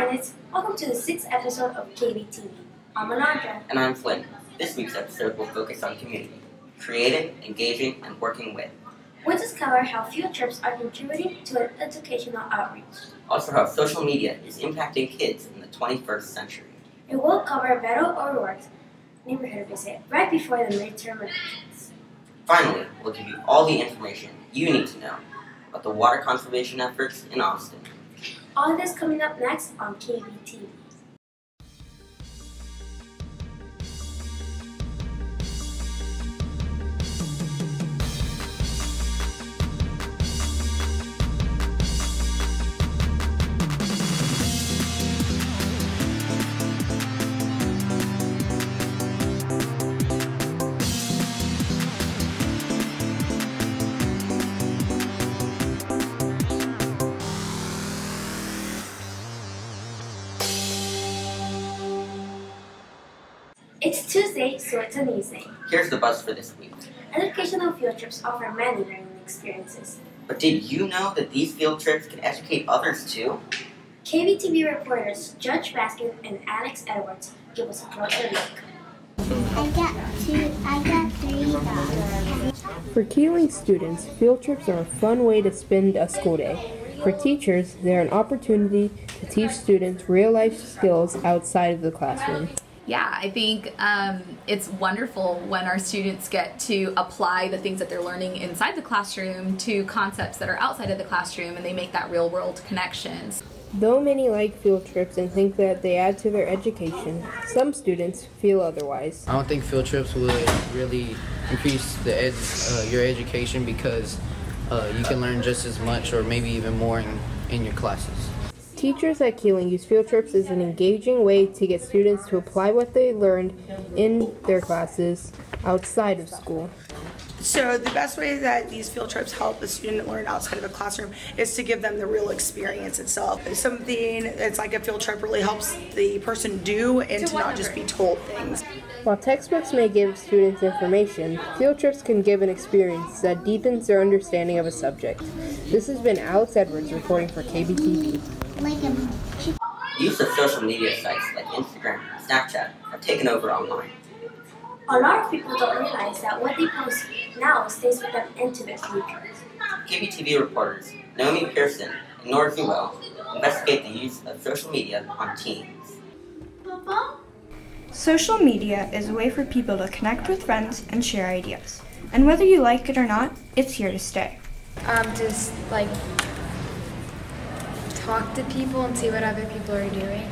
Hornets. Welcome to the sixth episode of KBTV. I'm Alondra. And I'm Flynn. This week's episode will focus on community, creating, engaging, and working with. We'll discover how field trips are contributing to an educational outreach. Also, how social media is impacting kids in the 21st century. And we'll cover Beto O'Rourke's neighborhood visit right before the midterm elections. Finally, we'll give you all the information you need to know about the water conservation efforts in Austin. All this coming up next on KBTV. It's Tuesday, so it's an easy. Here's the buzz for this week. Educational field trips offer many learning experiences. But did you know that these field trips can educate others too? KBTV reporters Judge Baskin and Alex Edwards give us a closer look. I got two. I got three dogs. For Kealing students, field trips are a fun way to spend a school day. For teachers, they're an opportunity to teach students real life skills outside of the classroom. Yeah, I think um, it's wonderful when our students get to apply the things that they're learning inside the classroom to concepts that are outside of the classroom and they make that real world connections. Though many like field trips and think that they add to their education, some students feel otherwise. I don't think field trips would really increase the ed- uh, your education because uh, you can learn just as much or maybe even more in, in your classes. Teachers at Kealing use field trips as an engaging way to get students to apply what they learned in their classes outside of school. So the best way that these field trips help a student learn outside of a classroom is to give them the real experience itself. Something that's like a field trip really helps the person do and to not just be told things. While textbooks may give students information, field trips can give an experience that deepens their understanding of a subject. This has been Alex Edwards reporting for KBTV. Like a Use of social media sites like Instagram and Snapchat have taken over online. A lot of people don't realize that what they post now stays with them into the future. KBTV reporters Naomi Pearson and Nora Zuo investigate the use of social media on teens. Social media is a way for people to connect with friends and share ideas. And whether you like it or not, it's here to stay. um, just like talk to people and see what other people are doing.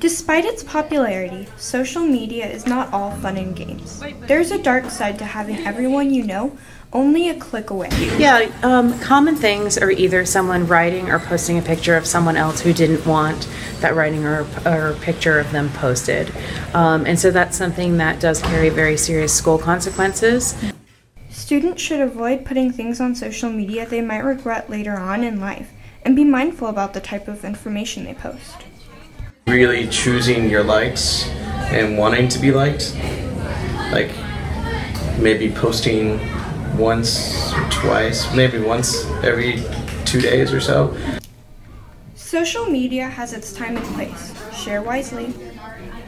Despite its popularity, social media is not all fun and games. There's a dark side to having everyone you know only a click away. Yeah, um, common things are either someone writing or posting a picture of someone else who didn't want that writing or, or picture of them posted. Um, and so that's something that does carry very serious school consequences. Students should avoid putting things on social media they might regret later on in life and be mindful about the type of information they post. really choosing your likes and wanting to be liked. Like maybe posting once or twice, maybe once every two days or so. Social media has its time and place. Share wisely.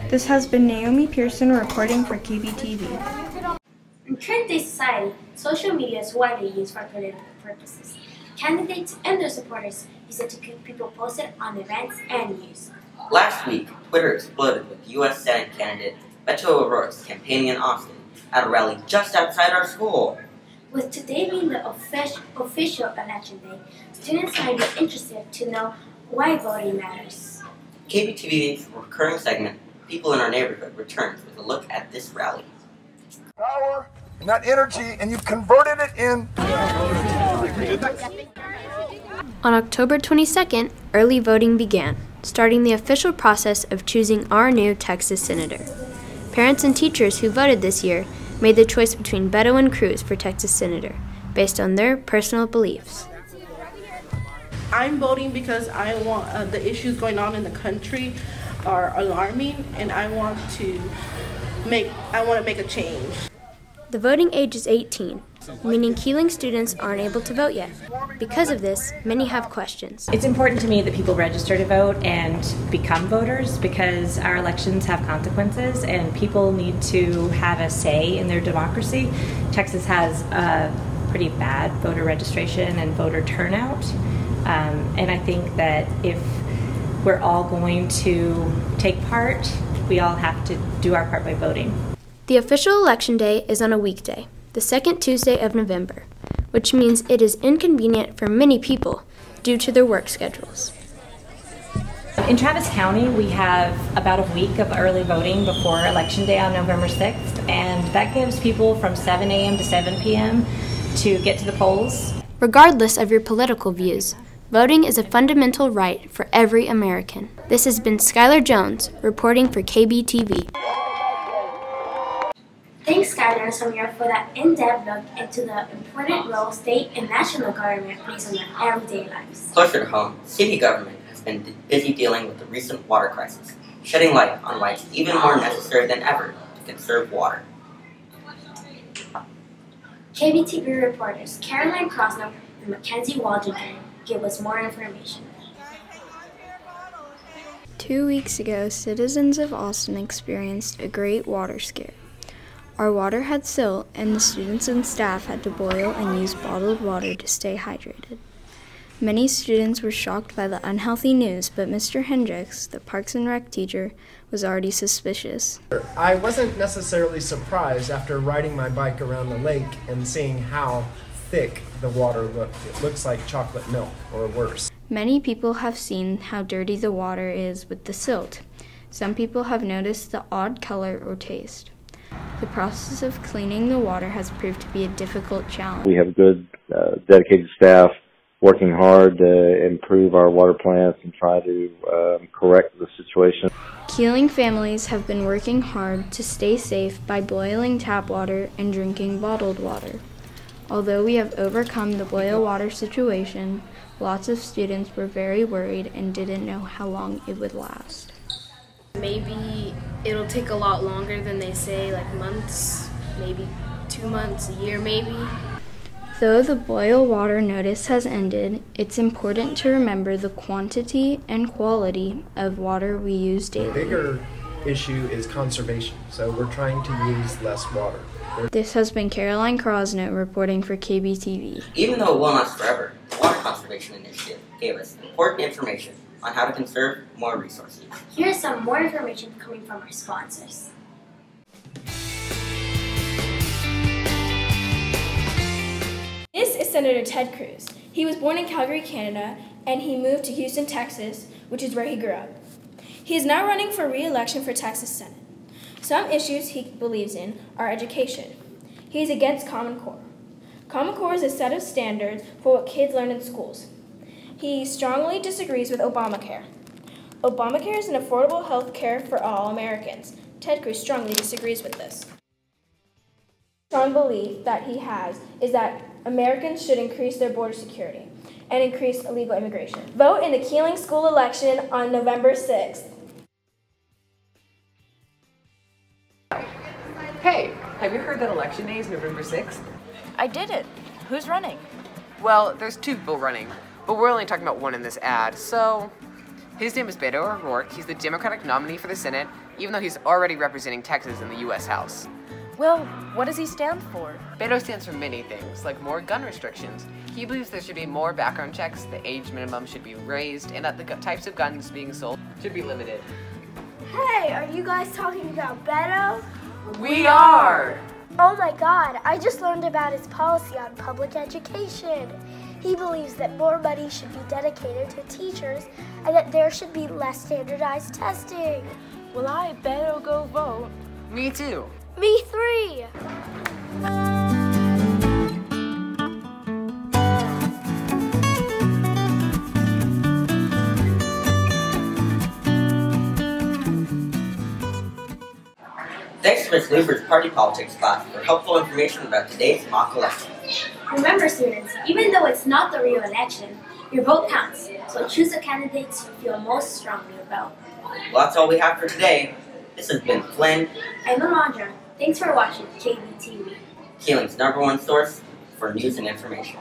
This has been Naomi Pearson reporting for KBTV. In current day society, social media is widely used for political purposes. Candidates and their supporters use it to keep people posted on events and news. Last week, Twitter exploded with U.S. Senate candidate Beto O'Rourke's campaigning in Austin at a rally just outside our school. With today being the offic- official election day, students might be interested to know why voting matters. KBTV's recurring segment, People in Our Neighborhood, returns with a look at this rally. power and that energy, and you've converted it in. On October 22nd, early voting began, starting the official process of choosing our new Texas Senator. Parents and teachers who voted this year made the choice between Beto and Cruz for Texas Senator, based on their personal beliefs. I'm voting because I want uh, the issues going on in the country are alarming, and I want to make I want to make a change. The voting age is 18, meaning Kealing students aren't able to vote yet. Because of this, many have questions. It's important to me that people register to vote and become voters because our elections have consequences and people need to have a say in their democracy. Texas has a pretty bad voter registration and voter turnout. Um, and I think that if we're all going to take part, we all have to do our part by voting. The official election day is on a weekday, the second Tuesday of November, which means it is inconvenient for many people due to their work schedules. In Travis County, we have about a week of early voting before Election Day on November 6th, and that gives people from 7 a.m. to 7 p.m. to get to the polls. Regardless of your political views, voting is a fundamental right for every American. This has been Skylar Jones reporting for KBTV. Thanks, Skylar and Samir, for that in-depth look into the important role state and national government plays in our everyday lives. Closer to home, city government has been busy dealing with the recent water crisis, shedding light on why it's even more necessary than ever to conserve water. KBTV reporters Caroline Krosno and Mackenzie Waldron give us more information. Two weeks ago, citizens of Austin experienced a great water scare. Our water had silt, and the students and staff had to boil and use bottled water to stay hydrated. Many students were shocked by the unhealthy news, but Mr. Hendricks, the Parks and Rec teacher, was already suspicious. I wasn't necessarily surprised after riding my bike around the lake and seeing how thick the water looked. It looks like chocolate milk or worse. Many people have seen how dirty the water is with the silt. Some people have noticed the odd color or taste. The process of cleaning the water has proved to be a difficult challenge. We have good, uh, dedicated staff working hard to improve our water plants and try to um, correct the situation. Kealing families have been working hard to stay safe by boiling tap water and drinking bottled water. Although we have overcome the boil water situation, lots of students were very worried and didn't know how long it would last. Maybe it'll take a lot longer than they say, like months, maybe two months, a year maybe. Though the boil water notice has ended, it's important to remember the quantity and quality of water we use daily. The daily. bigger issue is conservation, so we're trying to use less water. This has been Caroline Krosno reporting for KBTV. Even though it will last forever, the Water Conservation Initiative gave us important information on how to conserve more resources. Here's some more information coming from our sponsors. This is Senator Ted Cruz. He was born in Calgary, Canada, and he moved to Houston, Texas, which is where he grew up. He is now running for re election for Texas Senate. Some issues he believes in are education. He is against Common Core. Common Core is a set of standards for what kids learn in schools. He strongly disagrees with Obamacare. Obamacare is an affordable health care for all Americans. Ted Cruz strongly disagrees with this. Strong belief that he has is that Americans should increase their border security and increase illegal immigration. Vote in the Kealing School election on November 6th. Hey, have you heard that election day is November 6th? I did it. Who's running? Well, there's two people running, but we're only talking about one in this ad, so. His name is Beto O'Rourke. He's the Democratic nominee for the Senate, even though he's already representing Texas in the U.S. House. Well, what does he stand for? Beto stands for many things, like more gun restrictions. He believes there should be more background checks, the age minimum should be raised, and that the types of guns being sold should be limited. Hey, are you guys talking about Beto? We are! Oh my god, I just learned about his policy on public education. He believes that more money should be dedicated to teachers and that there should be less standardized testing. Well, I better go vote. Me too. Me three. Thanks to Ms. Lieber's Party Politics class for helpful information about today's mock election. Remember, students, even though it's not the real election, your vote counts. So choose the candidates you feel most strongly about. Well, that's all we have for today. This has been Flynn. I'm Alondra. Thanks for watching KBTV. Kealing's number one source for news and information.